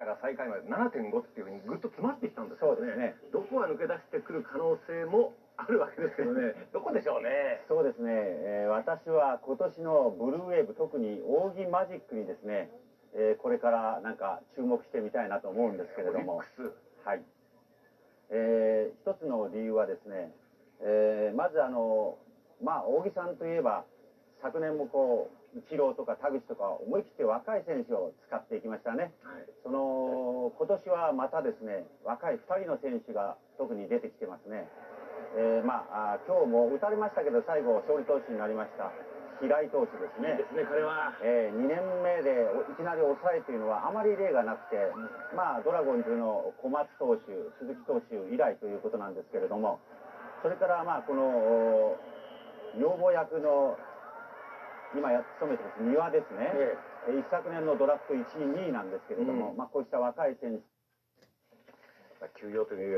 から最下位まで7.5っていうふうにぐっと詰まってきたんですよそうですね。どこが抜け出してくる可能性もあるわけですけどね。どこでしょうね。そうですね、えー私は今年のブルーウェーブ特に扇マジックにですね、えーこれからなんか注目してみたいなと思うんですけれども。オリックス。はい、えー一つの理由はですね、えーまずあのまあ扇さんといえば昨年もこうイチローとか田口とか思い切って若い選手を使っていきましたね。はい。その今年はまたですね若い2人の選手が特に出てきてますね、えーまあ今日も打たれましたけど最後勝利投手になりました平井投手ですね。いいですね彼は。え2年目でおいきなり抑えというのはあまり例がなくて、まあ、ドラゴンズの小松投手、鈴木投手以来ということなんですけれども、それからまあこのお女房役の今や務めてます。三輪ですね、ええ。一昨年のドラフト1位、2位なんですけれども、うん。まあ、こうした若い選手。休養という